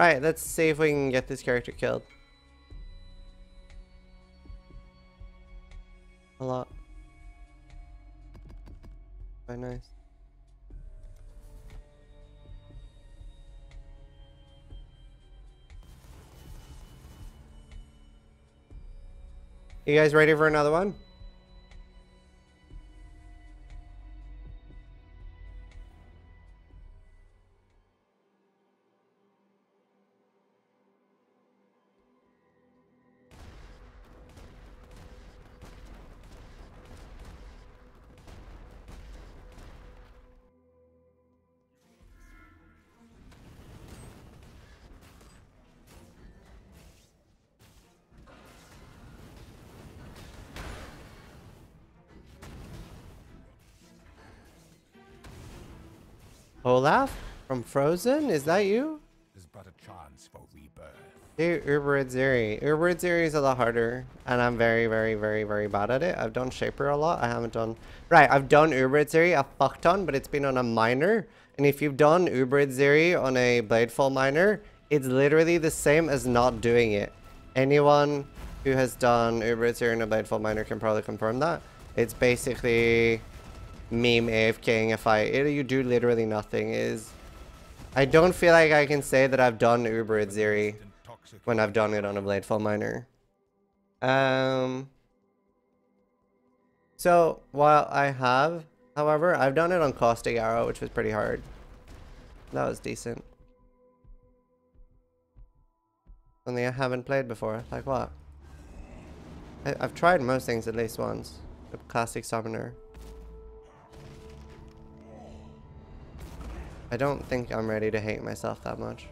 Right, let's see if we can get this character killed. A lot. Quite nice. You guys ready for another one? Olaf? From Frozen? Is that you? There's but a chance for rebirth. Dude, Uber Atziri. Uber Atziri is a lot harder, and I'm very, very, very, very bad at it. I've done Shaper a lot. I haven't done... Right, I've done Uber Atziri a fuck ton, but it's been on a miner. And if you've done Uber Atziri on a Bladefall Miner, it's literally the same as not doing it. Anyone who has done Uber Atziri on a Bladefall Miner can probably confirm that. It's basically meme AFKing a fight. It, you do literally nothing. Is I don't feel like I can say that I've done Uber Atziri when I've done it on a Bladefall Miner. Um, so, while I have, however, I've done it on Caustic Arrow, which was pretty hard. That was decent. Something I haven't played before. Like what? I, have tried most things at least once. The classic summoner. I don't think I'm ready to hate myself that much.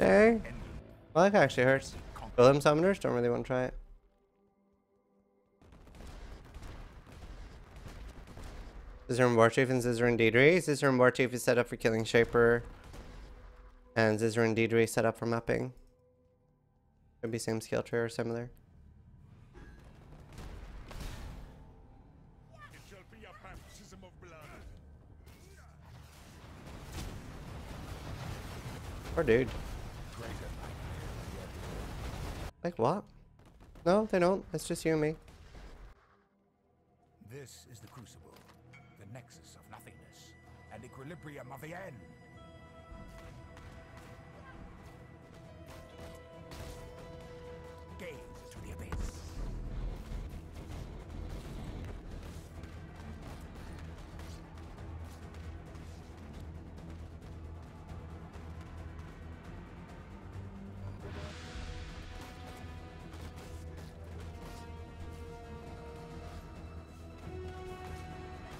Okay. Well, that actually hurts. Golem summoners don't really want to try it. Zizaran Warchief and Zizaran Deidre. Zizaran Warchief is set up for killing Shaper. And Zizaran Deidre is set up for mapping. Could be same skill tree or similar. Poor dude. Like what? No, they don't. It's just you and me. This is the Crucible, the nexus of nothingness, and equilibrium of the end.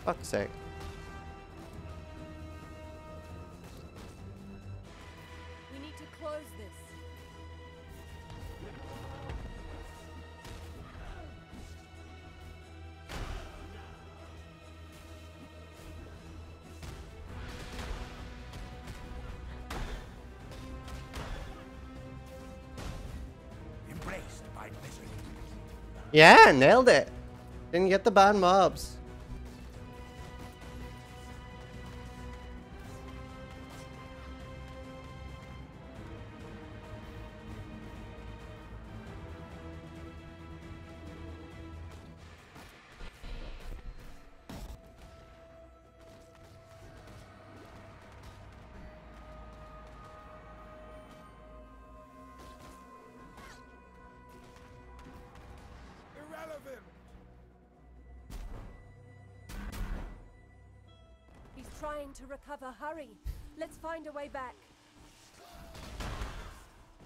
Fuck's sake. We need to close this. Embraced by misery. Yeah, nailed it. Didn't get the bad mobs. Trying to recover. Hurry. Let's find a way back.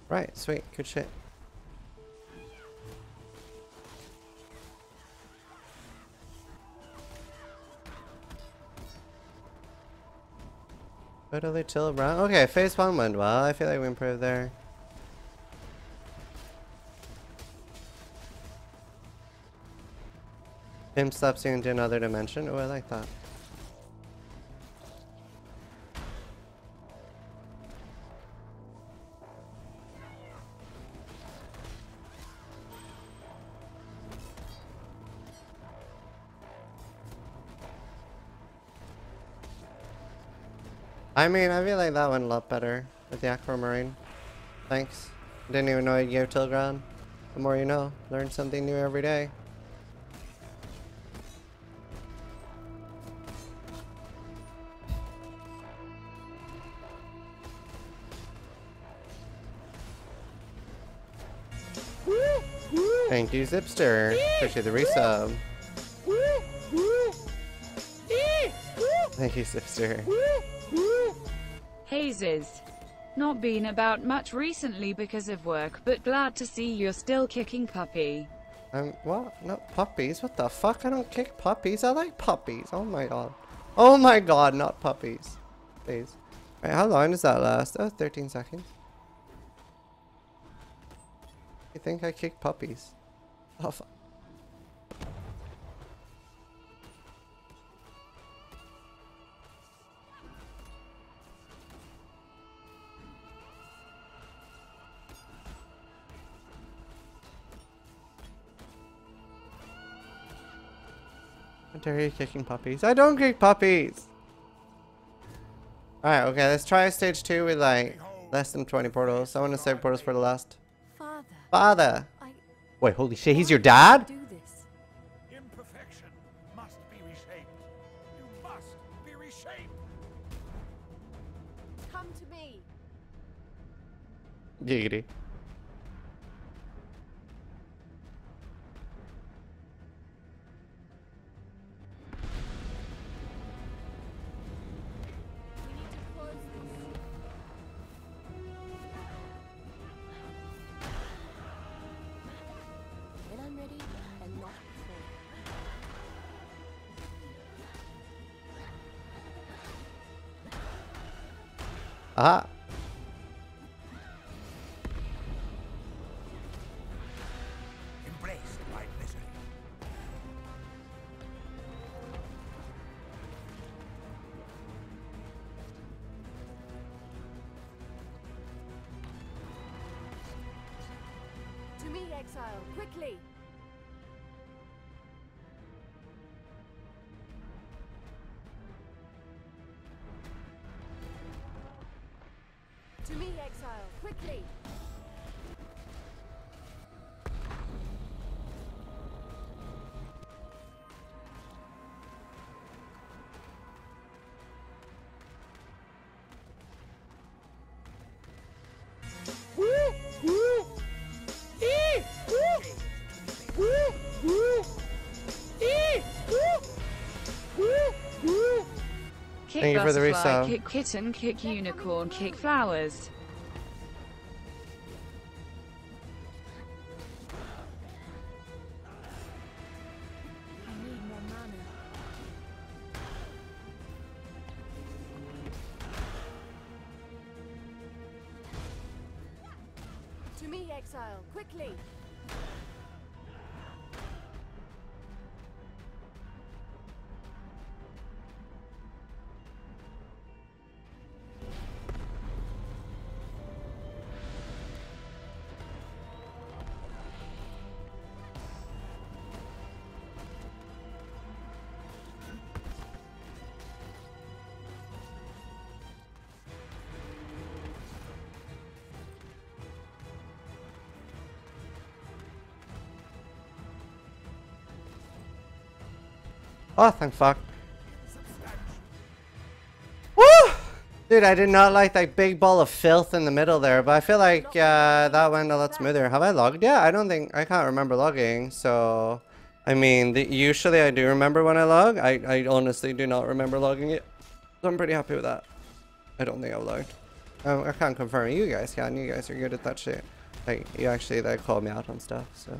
Right, sweet, good shit. What Totally chill around. Okay, phase one went well. I feel like we improved there. Slaps you into another dimension. Oh, I like that. I mean, I feel like that went a lot better with the aquamarine. Thanks. Didn't even know you gave Tilgran. The more you know. Learn something new every day. Thank you, Zipster. Appreciate the resub. Thank you, Zipster. Not been about much recently because of work, but glad to see you're still kicking puppy. Um, what? Not puppies? What the fuck? I don't kick puppies. I like puppies. Oh my god. Oh my god, not puppies. Please. Wait, how long does that last? Oh, 13 seconds. You think I kick puppies? Oh, fuck. How dare you kicking puppies? I don't kick puppies! Alright, okay, let's try stage two with like less than 20 portals. I want to save portals for the last. Father, Father! I Wait, holy shit, he's your dad? do this. Imperfection must be reshaped. You must be reshaped. Come to me. Giggity. 啊。To me, exile, quickly. Kick Thank you for the resub. kick kitten, kick unicorn, kick flowers. I need more mana. To me, exile, quickly. Oh, thank fuck. Woo! Dude, I did not like that big ball of filth in the middle there, but I feel like uh, that went a lot smoother. Have I logged yet? I don't think, I can't remember logging, so... I mean, the, usually I do remember when I log. I, I honestly do not remember logging it. So I'm pretty happy with that. I don't think I lied. Um, I can't confirm. You guys can. You guys are good at that shit. Like, you actually like call me out on stuff, so.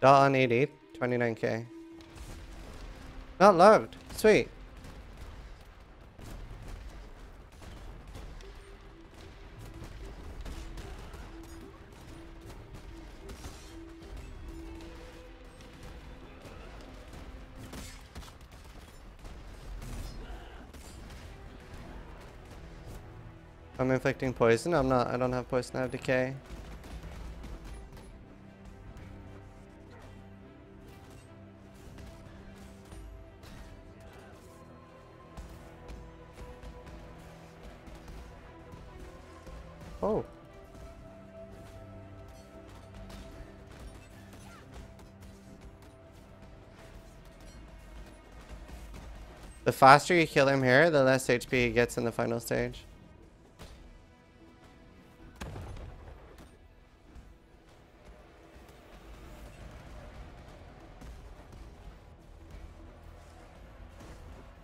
Dot on 80, 29k. Not logged. Sweet. I'm inflicting poison. I'm not. I don't have poison. I have decay. Oh. The faster you kill him here, the less HP he gets in the final stage.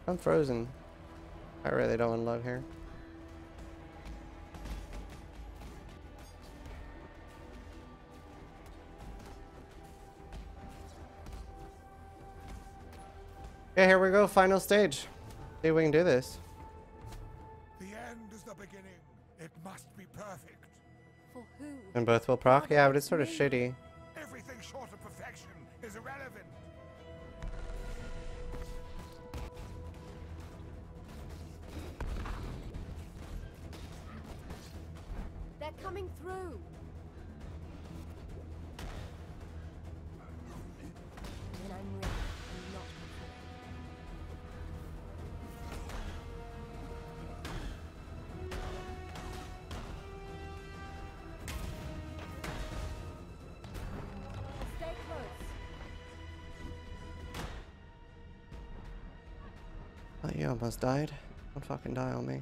I'm frozen. I really don't want to love here. Okay, here we go. Final stage. See if we can do this. The end is the beginning. It must be perfect. For who? And both will proc? Yeah, but it's sort of shitty. Everything short of perfection is irrelevant. They're coming through. Oh, you almost died. Don't fucking die on me.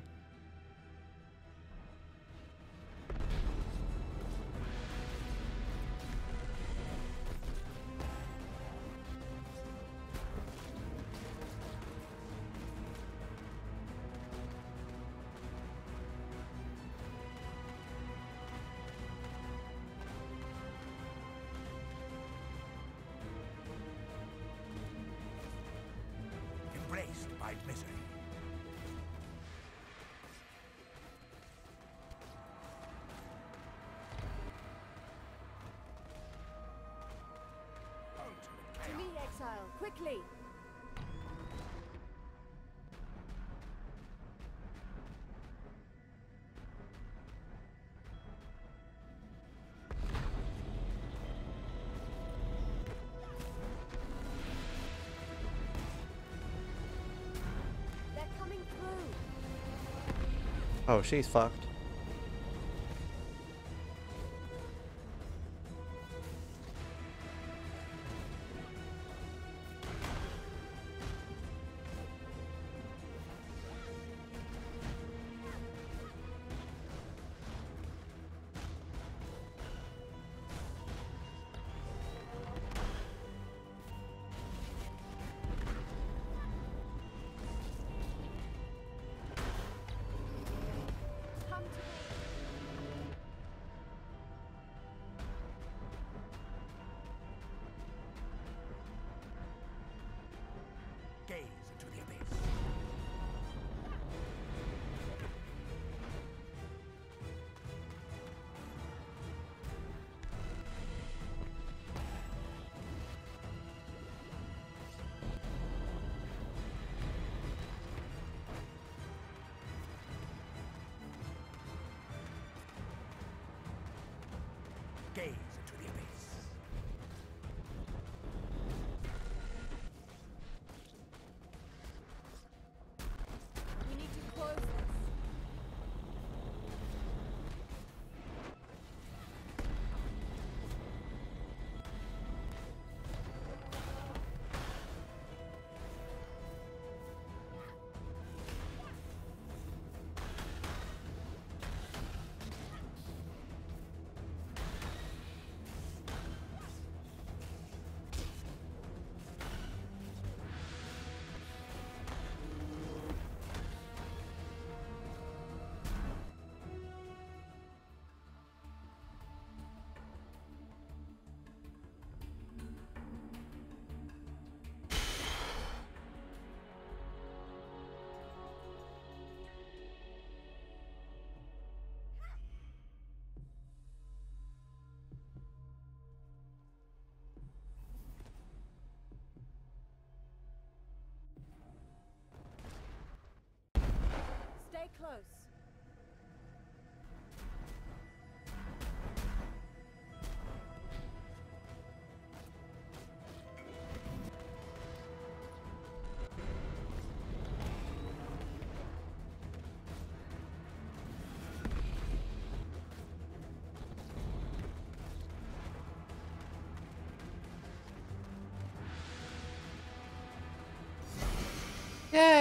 To me, exile, quickly. Oh, she's fucked.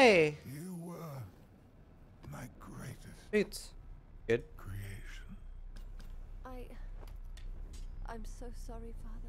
Yay! You were my greatest Boots. Good. creation. I. I'm so sorry, Father.